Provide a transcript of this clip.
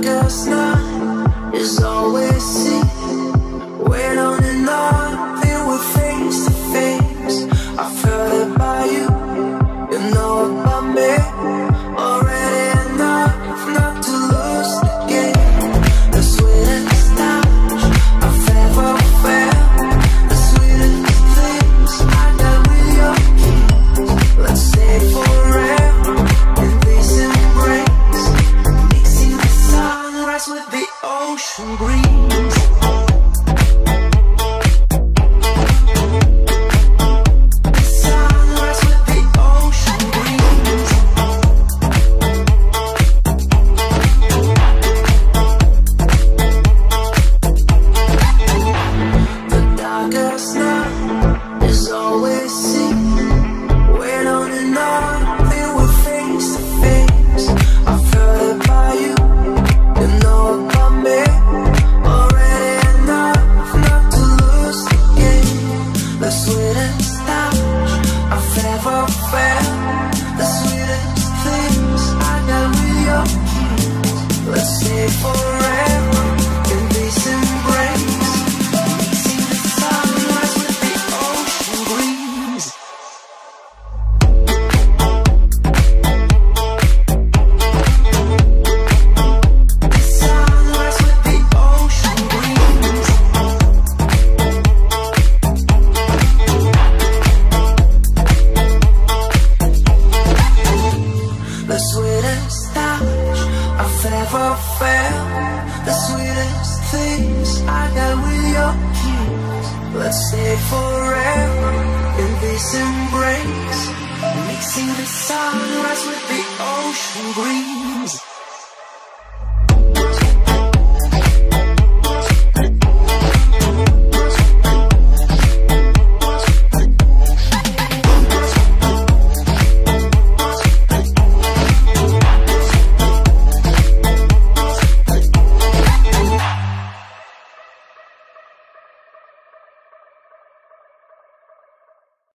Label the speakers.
Speaker 1: guess not is always for or fail The sweetest things I got with your kiss. Let's stay forever in this embrace. Mixing the sunrise with the ocean breeze